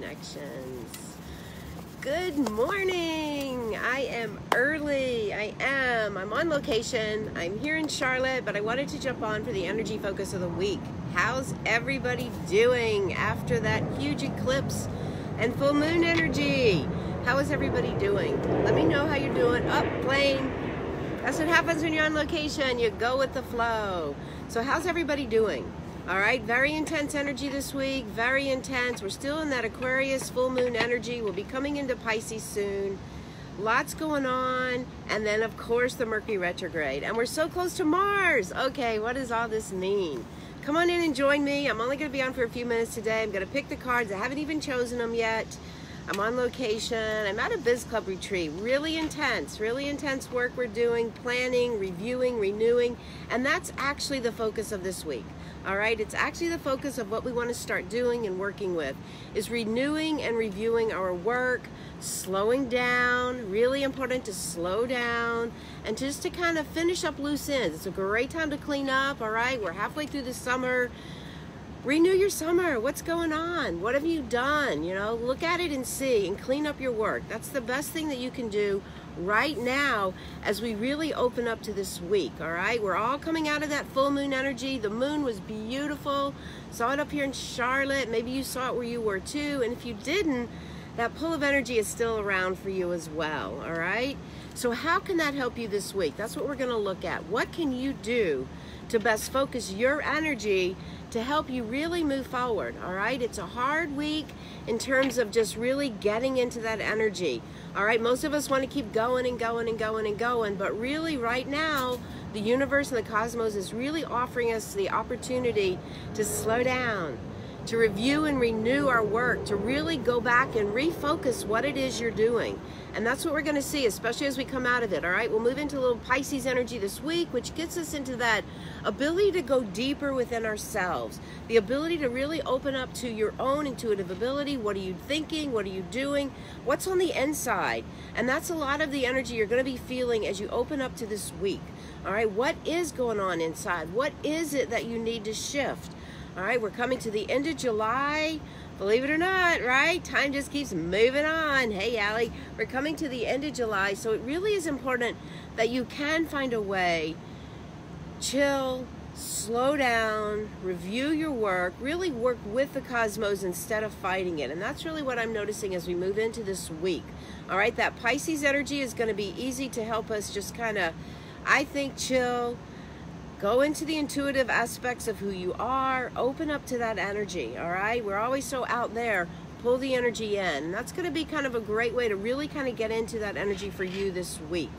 Connections. Good morning. I am early. I am. I'm on location. I'm here in Charlotte, but I wanted to jump on for the energy focus of the week. How's everybody doing after that huge eclipse and full moon energy? How is everybody doing? Let me know how you're doing. Up, oh, plane. That's what happens when you're on location. You go with the flow. So, how's everybody doing? All right, very intense energy this week, very intense. We're still in that Aquarius full moon energy. We'll be coming into Pisces soon. Lots going on. And then, of course, the Mercury retrograde. And we're so close to Mars. Okay, what does all this mean? Come on in and join me. I'm only going to be on for a few minutes today. I'm going to pick the cards. I haven't even chosen them yet. I'm on location. I'm at a Biz Club retreat. Really intense, really intense work we're doing, planning, reviewing, renewing. And that's actually the focus of this week all right it's actually the focus of what we want to start doing and working with is renewing and reviewing our work slowing down really important to slow down and just to kind of finish up loose ends. It's a great time to clean up all right? We're halfway through the summer. Renew your summer. What's going on? What have you done? You know look at it and see and clean up your work. That's the best thing that you can do right now as we really open up to this week, all right? We're all coming out of that full moon energy. The moon was beautiful. Saw it up here in Charlotte. Maybe you saw it where you were too. And if you didn't, that pull of energy is still around for you as well, all right? So how can that help you this week? That's what we're going to look at. What can you do to best focus your energy to help you really move forward, all right? It's a hard week in terms of just really getting into that energy. All right, most of us want to keep going and going and going and going, but really right now, the universe and the cosmos is really offering us the opportunity to slow down, to review and renew our work, to really go back and refocus what it is you're doing. And that's what we're going to see, especially as we come out of it. All right, we'll move into a little Pisces energy this week, which gets us into that ability to go deeper within ourselves, the ability to really open up to your own intuitive ability. What are you thinking? What are you doing? What's on the inside? And that's a lot of the energy you're going to be feeling as you open up to this week. All right, what is going on inside? What is it that you need to shift? All right, we're coming to the end of July. Believe it or not, right? Time just keeps moving on. Hey, Allie, we're coming to the end of July, so it really is important that you can find a way, chill, slow down, review your work, really work with the cosmos instead of fighting it. And that's really what I'm noticing as we move into this week. All right, that Pisces energy is going to be easy to help us just kind of, I think, chill, Go into the intuitive aspects of who you are. Open up to that energy, all right? We're always so out there. Pull the energy in. That's going to be kind of a great way to really kind of get into that energy for you this week.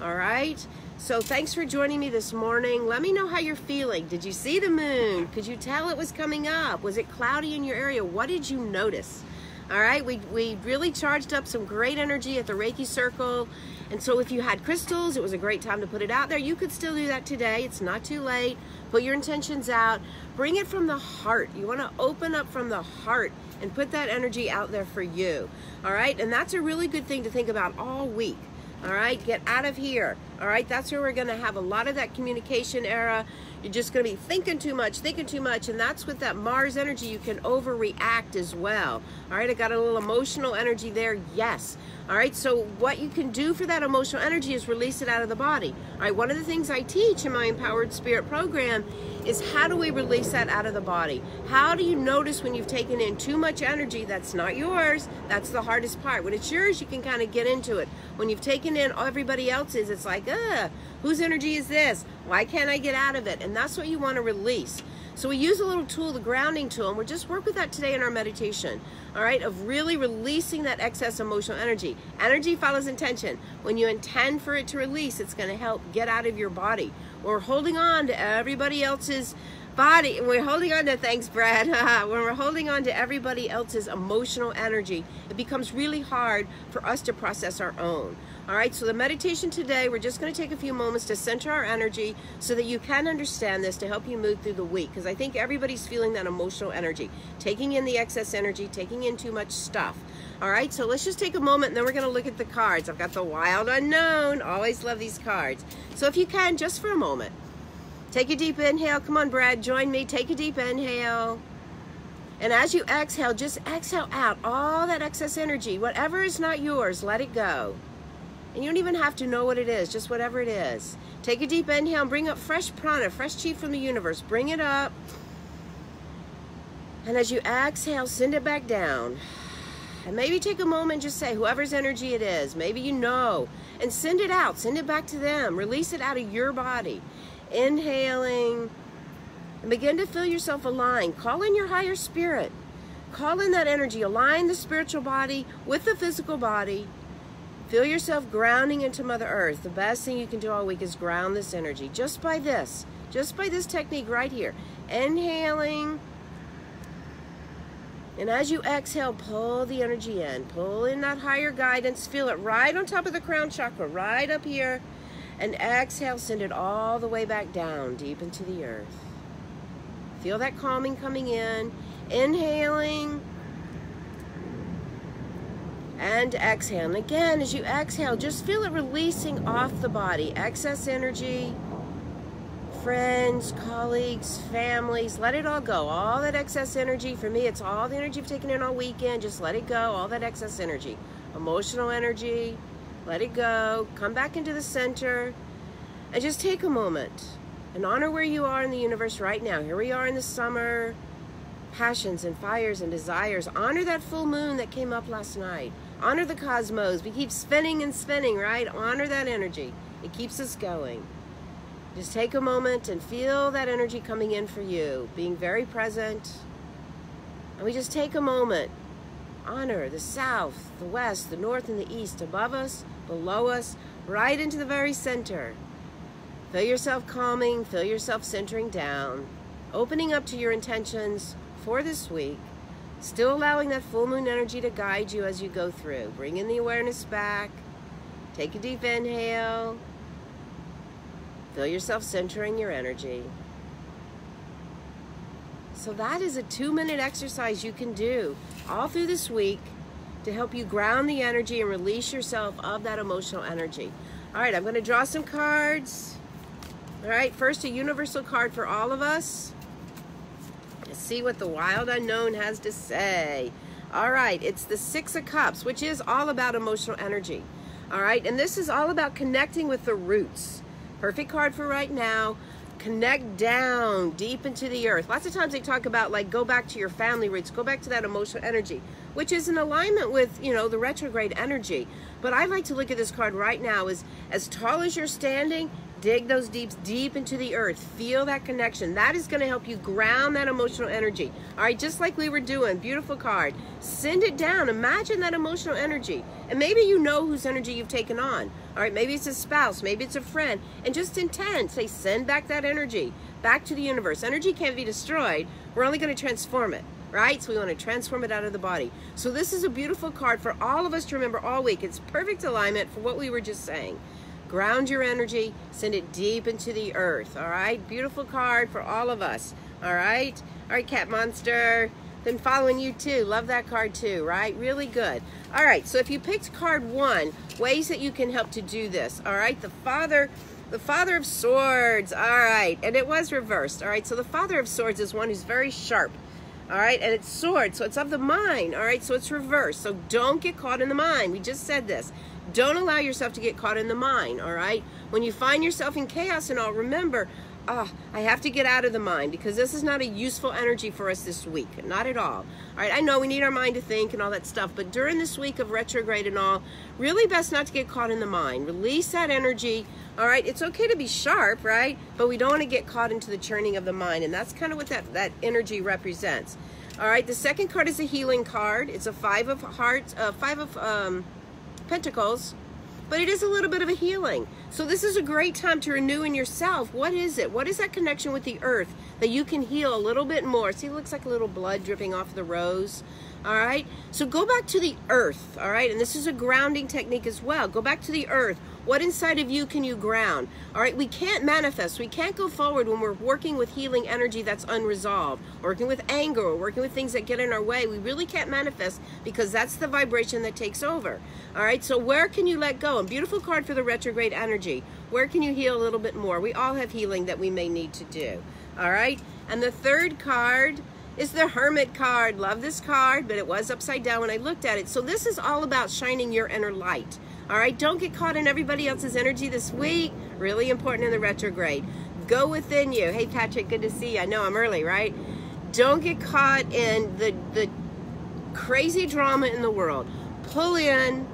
All right? So thanks for joining me this morning. Let me know how you're feeling. Did you see the moon? Could you tell it was coming up? Was it cloudy in your area? What did you notice? All right, we, we really charged up some great energy at the Reiki Circle. And so if you had crystals, it was a great time to put it out there. You could still do that today. It's not too late. Put your intentions out. Bring it from the heart. You want to open up from the heart and put that energy out there for you. All right? And that's a really good thing to think about all week. All right? Get out of here. All right? That's where we're going to have a lot of that communication era. You're just going to be thinking too much, thinking too much, and that's with that Mars energy. You can overreact as well. All right, I got a little emotional energy there. Yes. All right, so what you can do for that emotional energy is release it out of the body. All right, one of the things I teach in my Empowered Spirit program is how do we release that out of the body? How do you notice when you've taken in too much energy that's not yours? That's the hardest part. When it's yours, you can kind of get into it. When you've taken in everybody else's, it's like, uh, whose energy is this? Why can't I get out of it? And that's what you want to release. So we use a little tool, the grounding tool, and we'll just work with that today in our meditation, all right, of really releasing that excess emotional energy. Energy follows intention. When you intend for it to release, it's going to help get out of your body. We're holding on to everybody else's body. We're holding on to, thanks, Brad. when we're holding on to everybody else's emotional energy, it becomes really hard for us to process our own. All right, so the meditation today, we're just going to take a few moments to center our energy so that you can understand this to help you move through the week. Because I think everybody's feeling that emotional energy, taking in the excess energy, taking in too much stuff. All right, so let's just take a moment and then we're going to look at the cards. I've got the wild unknown. Always love these cards. So if you can, just for a moment, take a deep inhale. Come on, Brad, join me. Take a deep inhale. And as you exhale, just exhale out all that excess energy. Whatever is not yours, let it go. And you don't even have to know what it is, just whatever it is. Take a deep inhale and bring up fresh prana, fresh chi from the universe. Bring it up. And as you exhale, send it back down. And maybe take a moment just say, whoever's energy it is, maybe you know, and send it out. Send it back to them. Release it out of your body. Inhaling and begin to feel yourself aligned. Call in your higher spirit. Call in that energy. Align the spiritual body with the physical body. Feel yourself grounding into Mother Earth. The best thing you can do all week is ground this energy just by this, just by this technique right here. Inhaling and as you exhale, pull the energy in. Pull in that higher guidance. Feel it right on top of the crown chakra, right up here. And exhale, send it all the way back down, deep into the earth. Feel that calming coming in. Inhaling. And exhale. And again, as you exhale, just feel it releasing off the body. Excess energy friends, colleagues, families, let it all go. All that excess energy, for me, it's all the energy I've taken in all weekend. Just let it go. All that excess energy. Emotional energy, let it go. Come back into the center and just take a moment and honor where you are in the universe right now. Here we are in the summer. Passions and fires and desires. Honor that full moon that came up last night. Honor the cosmos. We keep spinning and spinning, right? Honor that energy. It keeps us going. Just take a moment and feel that energy coming in for you, being very present. And we just take a moment, honor the south, the west, the north, and the east, above us, below us, right into the very center. Feel yourself calming, feel yourself centering down, opening up to your intentions for this week, still allowing that full moon energy to guide you as you go through. Bring in the awareness back, take a deep inhale, Feel yourself centering your energy. So that is a two minute exercise you can do all through this week to help you ground the energy and release yourself of that emotional energy. All right, I'm going to draw some cards. All right, first a universal card for all of us. Let's see what the wild unknown has to say. All right, it's the Six of Cups, which is all about emotional energy. All right, and this is all about connecting with the roots. Perfect card for right now. Connect down deep into the earth. Lots of times they talk about like go back to your family roots, go back to that emotional energy, which is in alignment with, you know, the retrograde energy. But I like to look at this card right now as as tall as you're standing, dig those deeps deep into the earth feel that connection that is going to help you ground that emotional energy all right just like we were doing beautiful card send it down imagine that emotional energy and maybe you know whose energy you've taken on all right, maybe it's a spouse, maybe it's a friend, and just intend, say, send back that energy back to the universe. Energy can't be destroyed. We're only going to transform it, right? So we want to transform it out of the body. So this is a beautiful card for all of us to remember all week. It's perfect alignment for what we were just saying. Ground your energy, send it deep into the earth, all right? Beautiful card for all of us, all right? All right, Cat Monster. Been following you too. Love that card too, right? Really good. All right, so if you picked card one, ways that you can help to do this. All right, the Father, the Father of Swords. All right, and it was reversed. All right, so the Father of Swords is one who's very sharp. All right, and it's sword, so it's of the mind. All right, so it's reversed. So don't get caught in the mind. We just said this. Don't allow yourself to get caught in the mind. All right, when you find yourself in chaos and all, remember oh, I have to get out of the mind because this is not a useful energy for us this week. Not at all. All right, I know we need our mind to think and all that stuff, but during this week of retrograde and all, really best not to get caught in the mind. Release that energy. All right, it's okay to be sharp, right? But we don't want to get caught into the churning of the mind, and that's kind of what that, that energy represents. All right, the second card is a healing card. It's a five of hearts, uh, five of um, pentacles but it is a little bit of a healing. So this is a great time to renew in yourself. What is it? What is that connection with the earth that you can heal a little bit more? See, it looks like a little blood dripping off the rose. All right. So go back to the earth. All right. And this is a grounding technique as well. Go back to the earth. What inside of you can you ground? All right, we can't manifest. We can't go forward when we're working with healing energy that's unresolved, working with anger, or working with things that get in our way. We really can't manifest because that's the vibration that takes over. All right, so where can you let go? And beautiful card for the retrograde energy. Where can you heal a little bit more? We all have healing that we may need to do. All right, and the third card is the Hermit card. Love this card, but it was upside down when I looked at it. So this is all about shining your inner light. All right, don't get caught in everybody else's energy this week. Really important in the retrograde. Go within you. Hey, Patrick, good to see you. I know I'm early, right? Don't get caught in the, the crazy drama in the world. Pull in.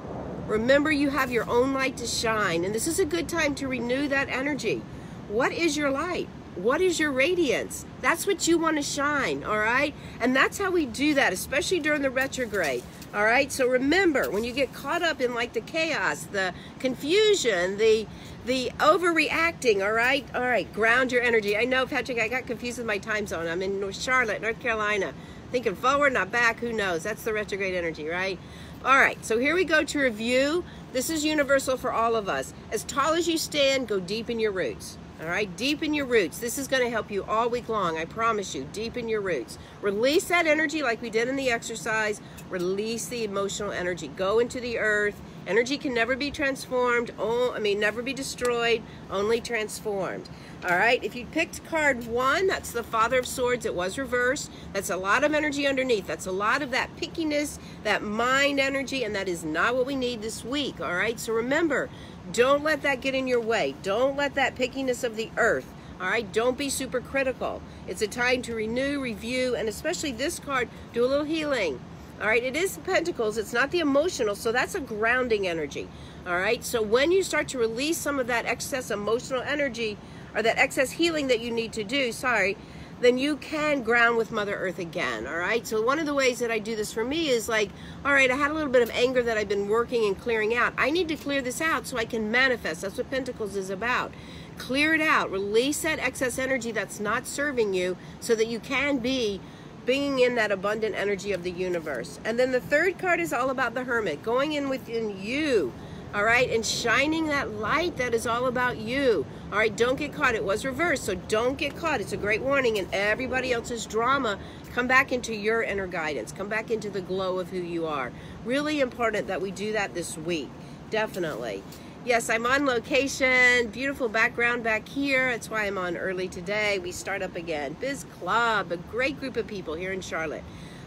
Remember, you have your own light to shine, and this is a good time to renew that energy. What is your light? What is your radiance? That's what you want to shine, all right? And that's how we do that, especially during the retrograde. All right? So remember, when you get caught up in like the chaos, the confusion, the the overreacting, all right? All right, ground your energy. I know, Patrick, I got confused with my time zone. I'm in North Charlotte, North Carolina. Thinking forward, not back, who knows? That's the retrograde energy, right? All right, so here we go to review. This is universal for all of us. As tall as you stand, go deep in your roots. All right, deepen your roots. This is going to help you all week long. I promise you. Deepen your roots. Release that energy like we did in the exercise. Release the emotional energy. Go into the earth. Energy can never be transformed. Oh, I mean, never be destroyed. Only transformed. All right. If you picked card one, that's the Father of Swords. It was reversed. That's a lot of energy underneath. That's a lot of that pickiness, that mind energy, and that is not what we need this week. All right. So remember, don't let that get in your way. Don't let that pickiness of the earth. All right, don't be super critical. It's a time to renew, review, and especially this card, do a little healing. All right, it is Pentacles. It's not the emotional, so that's a grounding energy. All right, so when you start to release some of that excess emotional energy or that excess healing that you need to do, sorry, then you can ground with Mother Earth again, all right? So one of the ways that I do this for me is like, all right, I had a little bit of anger that I've been working and clearing out. I need to clear this out so I can manifest. That's what Pentacles is about. Clear it out. Release that excess energy that's not serving you so that you can be bringing in that abundant energy of the universe. And then the third card is all about the Hermit, going in within you all right, and shining that light that is all about you. All right, don't get caught. It was reversed, so don't get caught. It's a great warning. And everybody else's drama, come back into your inner guidance. Come back into the glow of who you are. Really important that we do that this week. Definitely. Yes, I'm on location. Beautiful background back here. That's why I'm on early today. We start up again. Biz Club, a great group of people here in Charlotte.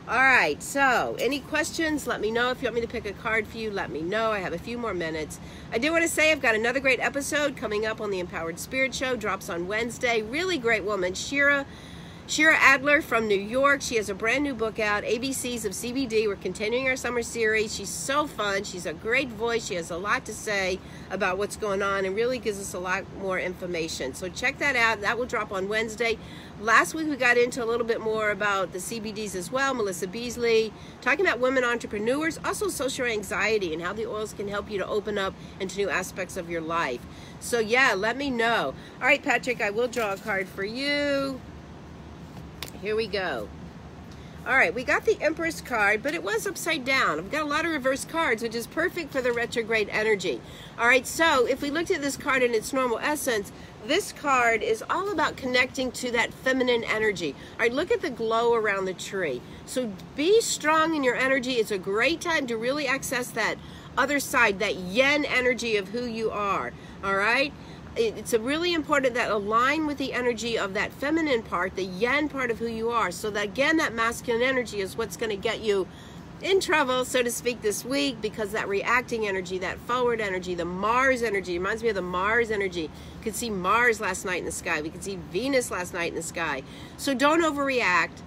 All right, so any questions, let me know. If you want me to pick a card for you, let me know. I have a few more minutes. I do want to say I've got another great episode coming up on the Empowered Spirit Show, drops on Wednesday. Really great woman, Shira. Shira Adler from New York. She has a brand new book out, ABCs of CBD. We're continuing our summer series. She's so fun. She's a great voice. She has a lot to say about what's going on and really gives us a lot more information. So check that out. That will drop on Wednesday. Last week we got into a little bit more about the CBDs as well. Melissa Beasley talking about women entrepreneurs, also social anxiety and how the oils can help you to open up into new aspects of your life. So yeah, let me know. All right, Patrick, I will draw a card for you. Here we go. All right, we got the Empress card, but it was upside down. I've got a lot of reverse cards, which is perfect for the retrograde energy. All right, so if we looked at this card in its normal essence, this card is all about connecting to that feminine energy. All right, look at the glow around the tree. So be strong in your energy. It's a great time to really access that other side, that yin energy of who you are. All right? It's really important that align with the energy of that feminine part, the yin part of who you are. So that again, that masculine energy is what's going to get you in trouble, so to speak, this week because that reacting energy, that forward energy, the Mars energy reminds me of the Mars energy. You could see Mars last night in the sky. We could see Venus last night in the sky. So don't overreact.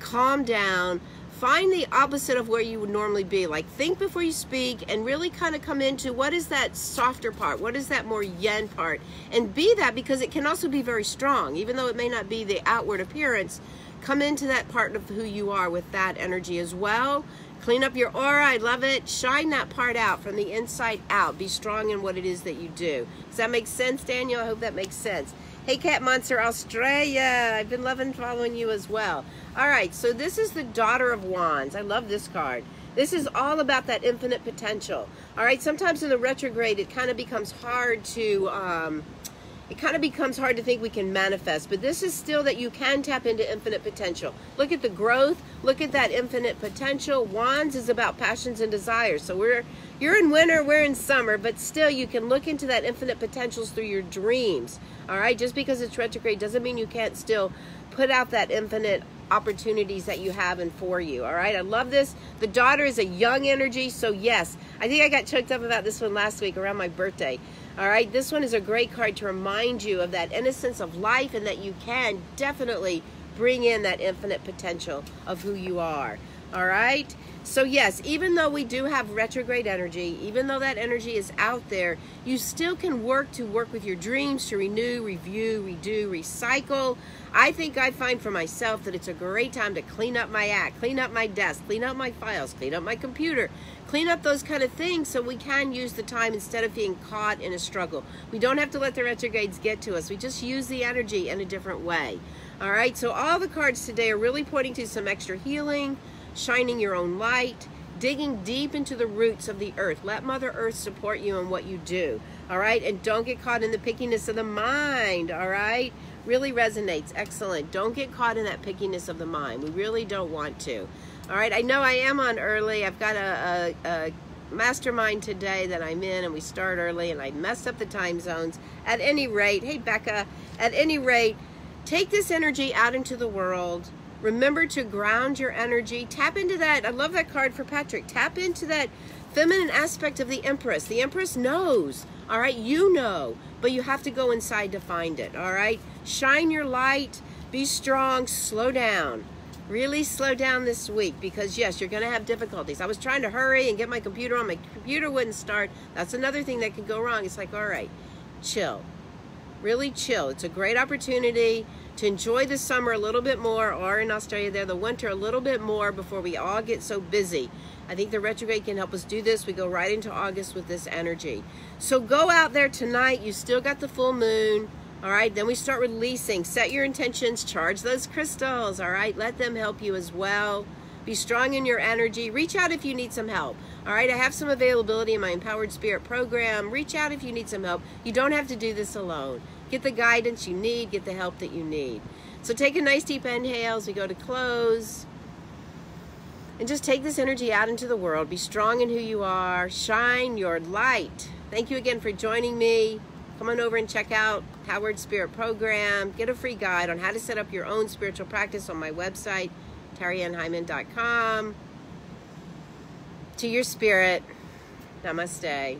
Calm down find the opposite of where you would normally be. Like think before you speak and really kind of come into what is that softer part? What is that more yin part? And be that because it can also be very strong, even though it may not be the outward appearance. Come into that part of who you are with that energy as well. Clean up your aura. I love it. Shine that part out from the inside out. Be strong in what it is that you do. Does that make sense, Daniel? I hope that makes sense. Hey, Cat Monster Australia. I've been loving following you as well. All right, so this is the Daughter of Wands. I love this card. This is all about that infinite potential. All right, sometimes in the retrograde, it kind of becomes hard to, um, it kind of becomes hard to think we can manifest, but this is still that you can tap into infinite potential. Look at the growth, look at that infinite potential. Wands is about passions and desires. So we're, you're in winter, we're in summer, but still you can look into that infinite potentials through your dreams. All right, just because it's retrograde doesn't mean you can't still put out that infinite opportunities that you have and for you. All right, I love this. The daughter is a young energy, so yes, I think I got choked up about this one last week around my birthday. All right, this one is a great card to remind you of that innocence of life and that you can definitely bring in that infinite potential of who you are. All right. So yes, even though we do have retrograde energy, even though that energy is out there, you still can work to work with your dreams, to renew, review, redo, recycle. I think I find for myself that it's a great time to clean up my act, clean up my desk, clean up my files, clean up my computer, clean up those kind of things so we can use the time instead of being caught in a struggle. We don't have to let the retrogrades get to us. We just use the energy in a different way. All right, so all the cards today are really pointing to some extra healing, shining your own light, digging deep into the roots of the earth. Let Mother Earth support you in what you do. All right. And don't get caught in the pickiness of the mind. All right. Really resonates. Excellent. Don't get caught in that pickiness of the mind. We really don't want to. All right. I know I am on early. I've got a, a, a mastermind today that I'm in and we start early and I mess up the time zones. At any rate, hey Becca, at any rate, take this energy out into the world Remember to ground your energy. Tap into that. I love that card for Patrick. Tap into that feminine aspect of the Empress. The Empress knows. All right, you know, but you have to go inside to find it. All right, shine your light. Be strong. Slow down. Really slow down this week because yes, you're going to have difficulties. I was trying to hurry and get my computer on. My computer wouldn't start. That's another thing that could go wrong. It's like, all right, chill. Really chill. It's a great opportunity to enjoy the summer a little bit more, or in Australia there, the winter a little bit more before we all get so busy. I think the retrograde can help us do this. We go right into August with this energy. So go out there tonight. You still got the full moon. All right, then we start releasing. Set your intentions, charge those crystals. All right, let them help you as well. Be strong in your energy. Reach out if you need some help. All right, I have some availability in my Empowered Spirit program. Reach out if you need some help. You don't have to do this alone. Get the guidance you need, get the help that you need. So take a nice deep inhale as we go to close. And just take this energy out into the world. Be strong in who you are. Shine your light. Thank you again for joining me. Come on over and check out Howard Spirit Program. Get a free guide on how to set up your own spiritual practice on my website, terriannheiman.com. To your spirit, namaste.